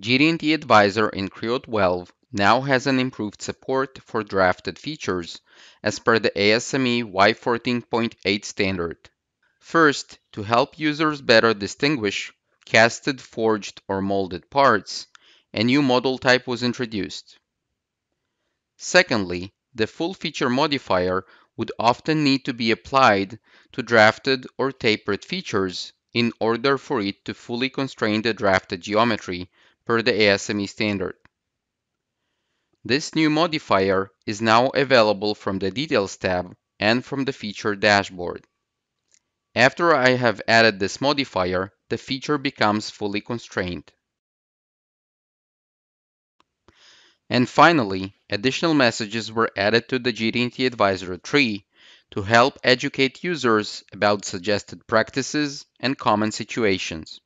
GD&T Advisor in Creo 12 now has an improved support for drafted features as per the ASME Y14.8 standard. First, to help users better distinguish casted, forged, or molded parts, a new model type was introduced. Secondly, the full feature modifier would often need to be applied to drafted or tapered features in order for it to fully constrain the drafted geometry per the ASME standard. This new modifier is now available from the Details tab and from the Feature dashboard. After I have added this modifier, the feature becomes fully constrained. And finally, additional messages were added to the GD&T Advisor tree to help educate users about suggested practices and common situations.